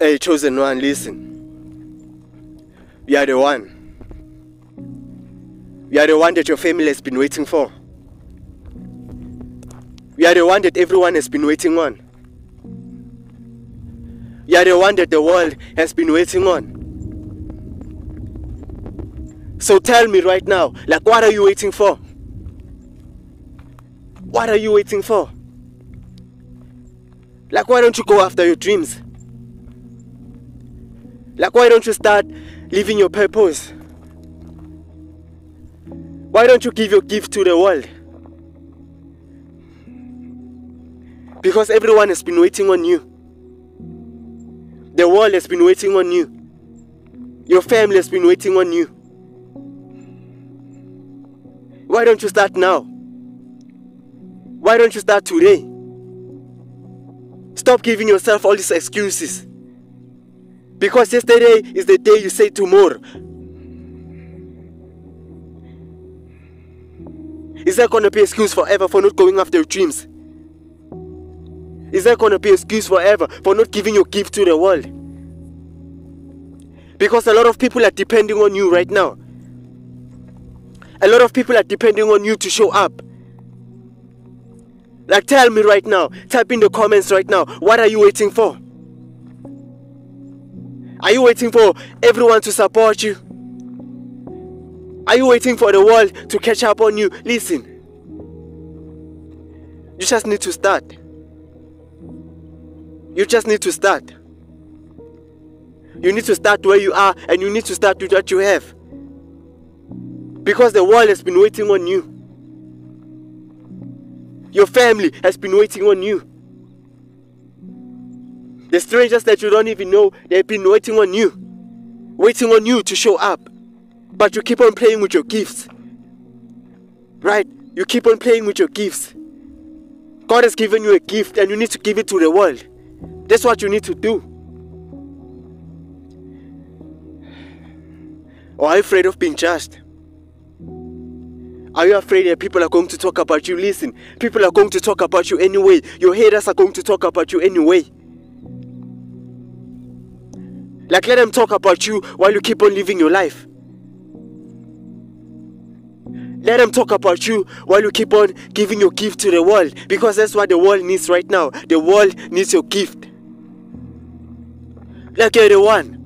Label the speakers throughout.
Speaker 1: Hey, chosen one, listen. You are the one. You are the one that your family has been waiting for. You are the one that everyone has been waiting on. You are the one that the world has been waiting on. So tell me right now, like, what are you waiting for? What are you waiting for? Like, why don't you go after your dreams? Like, why don't you start living your purpose? Why don't you give your gift to the world? Because everyone has been waiting on you. The world has been waiting on you. Your family has been waiting on you. Why don't you start now? Why don't you start today? Stop giving yourself all these excuses. Because yesterday is the day you say tomorrow. Is that gonna be excuse forever for not going after your dreams? Is that gonna be excuse forever for not giving your gift to the world? Because a lot of people are depending on you right now. A lot of people are depending on you to show up. Like, tell me right now, type in the comments right now, what are you waiting for? Are you waiting for everyone to support you? Are you waiting for the world to catch up on you? Listen, you just need to start. You just need to start. You need to start where you are and you need to start with what you have. Because the world has been waiting on you. Your family has been waiting on you. The strangers that you don't even know, they've been waiting on you. Waiting on you to show up. But you keep on playing with your gifts. Right? You keep on playing with your gifts. God has given you a gift and you need to give it to the world. That's what you need to do. Or are you afraid of being judged? Are you afraid that people are going to talk about you? Listen, people are going to talk about you anyway. Your haters are going to talk about you anyway. Like, let them talk about you while you keep on living your life. Let them talk about you while you keep on giving your gift to the world because that's what the world needs right now. The world needs your gift. Like, you're the one.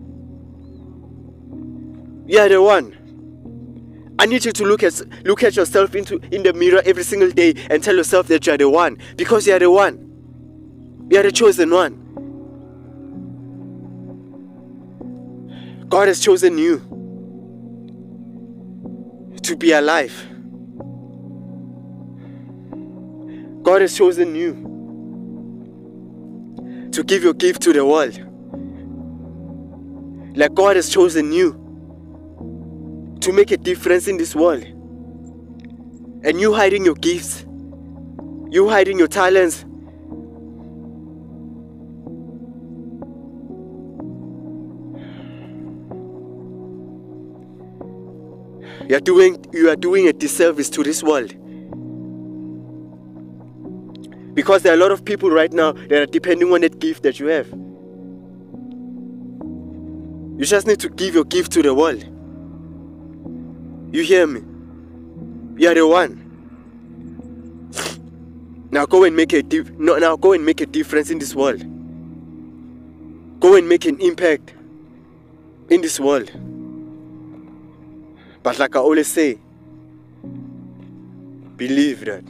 Speaker 1: You're the one. I need you to look at look at yourself into in the mirror every single day and tell yourself that you're the one because you're the one. You're the chosen one. God has chosen you to be alive. God has chosen you to give your gift to the world. Like God has chosen you to make a difference in this world. And you hiding your gifts, you hiding your talents. You are doing you are doing a disservice to this world. Because there are a lot of people right now that are depending on that gift that you have. You just need to give your gift to the world. You hear me? You are the one. Now go and make a dif- no, now go and make a difference in this world. Go and make an impact in this world. But like I always say, believe that